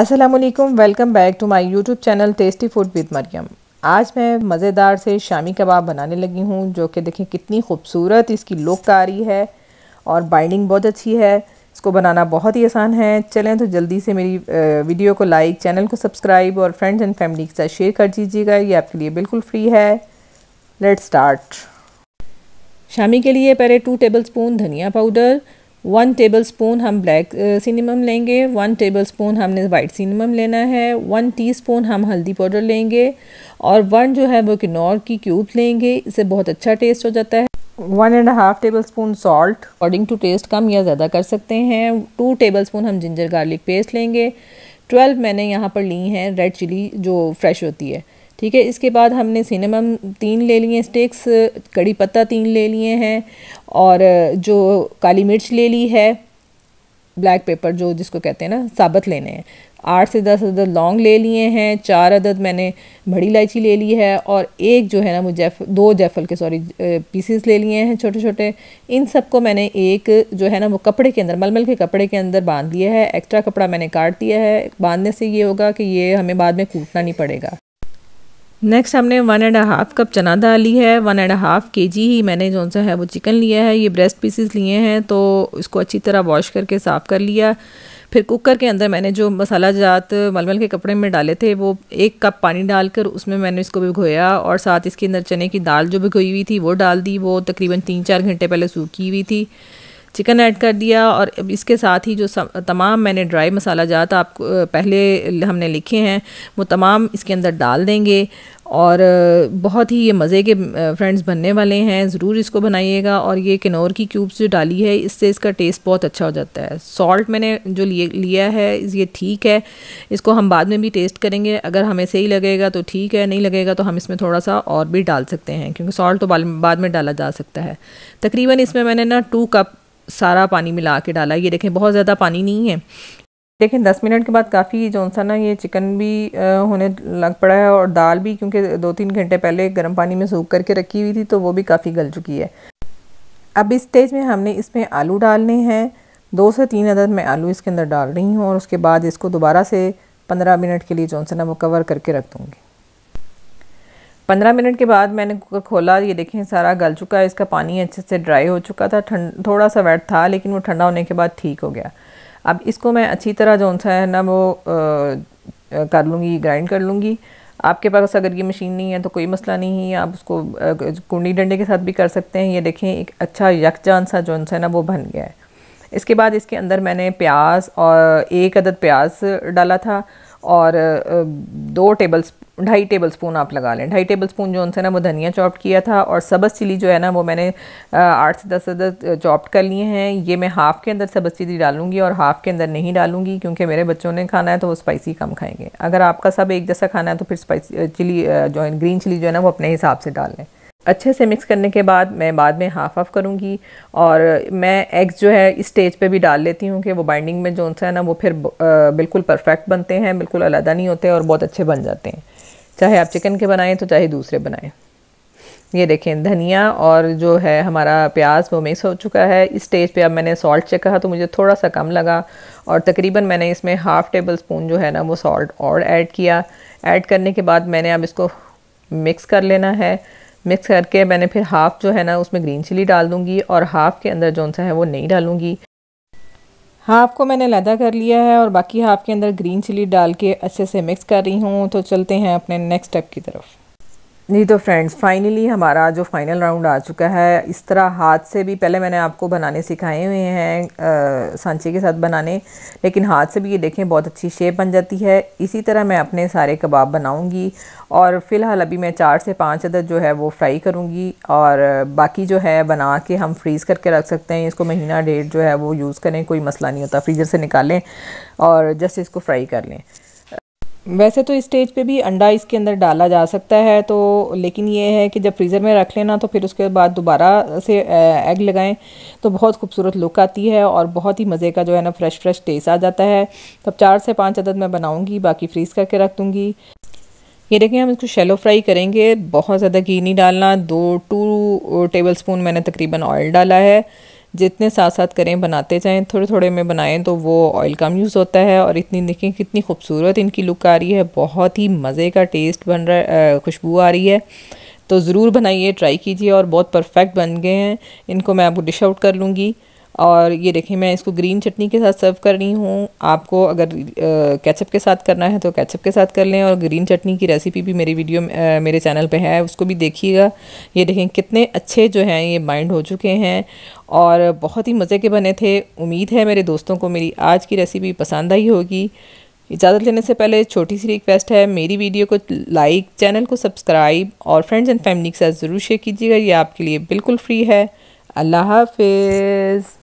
Aslam welcome back to my YouTube channel tasty food with Mariam आज मैं मज़ेदार से शामी कबाब बनाने लगी हूँ, जो कि देखें कितनी खूबसूरत इसकी लुक आ रही है और बाइंडिंग बहुत अच्छी है। इसको बनाना बहुत ही आसान है। चलें तो जल्दी से मेरी वीडियो को लाइक चैनल को सब्सक्राइब और फ्रेंड्स एंड फैमिली के साथ शेयर कर दीजिएगा। ये आपके लिए बिल्कुल फ्री है। लेट स्टार्ट शामी के लिए पहले टू टेबल स्पून धनिया पाउडर वन टेबल स्पून हम ब्लैक सिनेमम लेंगे वन टेबल स्पून हमने वाइट सिनेमम लेना है वन टीस्पून हम हल्दी पाउडर लेंगे और वन जो है वो किन्नौर की क्यूब लेंगे इससे बहुत अच्छा टेस्ट हो जाता है। One and half tablespoon salt. According to taste कम या ज़्यादा कर सकते हैं टू टेबल स्पून हम जिंजर गार्लिक पेस्ट लेंगे ट्वेल्व मैंने यहाँ पर ली हैं रेड चिली जो फ्रेश होती है। ठीक है इसके बाद हमने सिनेमम तीन ले लिए स्टिक्स कड़ी पत्ता तीन ले लिए हैं और जो काली मिर्च ले ली है, ब्लैक पेपर जो जिसको कहते हैं ना, साबत लेने हैं, आठ से दस अदद लौंग ले लिए हैं, चार अदद मैंने बड़ी इलायची ले ली है और एक जो है ना, वो जैफ, दो जैफल के, सॉरी पीसेस ले लिए हैं छोटे छोटे इन सबको मैंने एक जो है ना, वो कपड़े के अंदर, मलमल के कपड़े के अंदर बाँध लिया है, एक्स्ट्रा कपड़ा मैंने काट दिया है। बांधने से ये होगा कि ये हमें बाद में कूटना नहीं पड़ेगा। नेक्स्ट हमने वन एंड हाफ़ कप चना दाल ली है। वन एंड हाफ़ के जी ही मैंने जो सा है वो चिकन लिया है। ये ब्रेस्ट पीसेस लिए हैं तो इसको अच्छी तरह वॉश करके साफ़ कर लिया। फिर कुकर के अंदर मैंने जो मसाला जात, मलमल के कपड़े में डाले थे, वो एक कप पानी डालकर उसमें मैंने इसको भिगोया और साथ इसके अंदर चने की दाल जो भिगोई हुई थी, वो डाल दी। वो तकरीबन तीन चार घंटे पहले सूखी हुई थी। चिकन ऐड कर दिया और इसके साथ ही जो तमाम मैंने ड्राई मसाला जात आप पहले हमने लिखे हैं, वो तमाम इसके अंदर डाल देंगे और बहुत ही ये मज़े के फ्रेंड्स बनने वाले हैं, ज़रूर इसको बनाइएगा और ये किनौर की क्यूब्स जो डाली है, इससे इसका टेस्ट बहुत अच्छा हो जाता है। सॉल्ट मैंने जो लिए, लिया है ये ठीक है, इसको हम बाद में भी टेस्ट करेंगे, अगर हमें सही लगेगा तो ठीक है, नहीं लगेगा तो हम इसमें थोड़ा सा और भी डाल सकते हैं, क्योंकि सॉल्ट तो बाद में डाला जा सकता है। तकरीबन इसमें मैंने ना टू कप सारा पानी मिला के डाला। ये देखें, बहुत ज़्यादा पानी नहीं है। देखें, दस मिनट के बाद काफ़ी जो सा ना ये चिकन भी होने लग पड़ा है और दाल भी, क्योंकि दो तीन घंटे पहले गर्म पानी में सूख करके रखी हुई थी तो वो भी काफ़ी गल चुकी है। अब इस स्टेज में हमने इसमें आलू डालने हैं। दो से तीन अदद मैं आलू इसके अंदर डाल रही हूँ और उसके बाद इसको दोबारा से पंद्रह मिनट के लिए जो सा ना वो कवर करके रख दूँगी। पंद्रह मिनट के बाद मैंने कुकर खोला ये देखें सारा गल चुका है इसका पानी अच्छे से ड्राई हो चुका था ठंड थोड़ा सा वेट था लेकिन वो ठंडा होने के बाद ठीक हो गया। अब इसको मैं अच्छी तरह जो सा है ना वो आ, कर लूँगी ग्राइंड कर लूँगी। आपके पास अगर ये मशीन नहीं है तो कोई मसला नहीं है आप उसको कुंडी डंडे के साथ भी कर सकते हैं। ये देखें एक अच्छा यकजान सा जो है ना वो बन गया है। इसके बाद इसके अंदर मैंने प्याज और एक अदद प्याज डाला था और दो टेबल ढाई टेबल स्पून आप लगा लें। ढाई टेबल स्पून जो उनसे ना वो धनिया चॉप्ट किया था और सब्ज़ चिली जो है ना वो मैंने आठ से दस अदर चॉप्ट कर लिए हैं। ये मैं हाफ़ के अंदर सब्ज़ चिली डालूँगी और हाफ़ के अंदर नहीं डालूँगी क्योंकि मेरे बच्चों ने खाना है तो वो स्पाइसी कम खाएँगे। अगर आपका सब एक जैसा खाना है तो फिर स्पाइसी चिली जो है ग्रीन चिली जो है ना वो अपने हिसाब से डाल लें। अच्छे से मिक्स करने के बाद मैं बाद में हाफ़ ऑफ़ करूँगी और मैं एग्स जो है इस स्टेज पे भी डाल लेती हूँ कि वो बाइंडिंग में जो सा है ना, वो फिर बिल्कुल परफेक्ट बनते हैं, बिल्कुल अलहदा नहीं होते और बहुत अच्छे बन जाते हैं। चाहे आप चिकन के बनाएँ तो चाहे दूसरे बनाएँ। ये देखें, धनिया और जो है हमारा प्याज वो मिक्स हो चुका है। इस स्टेज पे अब मैंने सॉल्ट चेक कहा तो मुझे थोड़ा सा कम लगा और तकरीबन मैंने इसमें हाफ़ टेबल स्पून जो है ना वो सॉल्ट और ऐड किया। ऐड करने के बाद मैंने अब इसको मिक्स कर लेना है। मिक्स करके मैंने फिर हाफ़ जो है ना उसमें ग्रीन चिली डाल दूँगी और हाफ़ के अंदर जो सा है वो नहीं डालूँगी। हाफ़ को मैंने लदा कर लिया है और बाकी हाफ़ के अंदर ग्रीन चिली डाल के अच्छे से मिक्स कर रही हूँ। तो चलते हैं अपने नेक्स्ट स्टेप की तरफ़। जी तो फ्रेंड्स फाइनली हमारा जो फाइनल राउंड आ चुका है, इस तरह हाथ से भी पहले मैंने आपको बनाने सिखाए हुए हैं सांचे के साथ बनाने, लेकिन हाथ से भी ये देखें बहुत अच्छी शेप बन जाती है। इसी तरह मैं अपने सारे कबाब बनाऊँगी और फ़िलहाल अभी मैं चार से पाँच अदद जो है वो फ्राई करूँगी और बाकी जो है बना के हम फ्रीज़ करके रख सकते हैं। इसको महीना डेढ़ जो है वो यूज़ करें, कोई मसला नहीं होता फ्रीज़र से निकालें और जस्ट इसको फ्राई कर लें। वैसे तो स्टेज पे भी अंडा इसके अंदर डाला जा सकता है तो लेकिन ये है कि जब फ्रीज़र में रख लेना तो फिर उसके बाद दोबारा से एग लगाएँ तो बहुत खूबसूरत लुक आती है और बहुत ही मज़े का जो है ना फ्रेश फ्रेश टेस्ट आ जाता है। तब चार से पाँच अदद मैं बनाऊँगी, बाकी फ्रीज़ करके रख दूँगी। ये देखें हम इसको शेलो फ्राई करेंगे, बहुत ज़्यादा घी नहीं डालना, दो टू टेबल स्पून मैंने तकरीबन ऑयल डाला है। जितने साथ साथ करें, बनाते जाएँ थोड़े थोड़े में बनाएँ तो वो ऑयल कम यूज़ होता है और इतनी देखें कितनी खूबसूरत इनकी लुक आ रही है। बहुत ही मज़े का टेस्ट बन रहा है खुशबू आ रही है। तो ज़रूर बनाइए ट्राई कीजिए और बहुत परफेक्ट बन गए हैं। इनको मैं आपको डिश आउट कर लूँगी। और ये देखें मैं इसको ग्रीन चटनी के साथ सर्व कर रही हूँ। आपको अगर कैचअप के साथ करना है तो कैचअप के साथ कर लें और ग्रीन चटनी की रेसिपी भी मेरी वीडियो आ, मेरे चैनल पे है उसको भी देखिएगा। ये देखें कितने अच्छे जो हैं ये बाइंड हो चुके हैं और बहुत ही मज़े के बने थे। उम्मीद है मेरे दोस्तों को मेरी आज की रेसिपी पसंद आई होगी। इजाज़त लेने से पहले छोटी सी रिक्वेस्ट है मेरी वीडियो को लाइक चैनल को सब्सक्राइब और फ्रेंड्स एंड फैमिली के साथ ज़रूर शेयर कीजिएगा। ये आपके लिए बिल्कुल फ्री है। अल्लाह हाफिज़।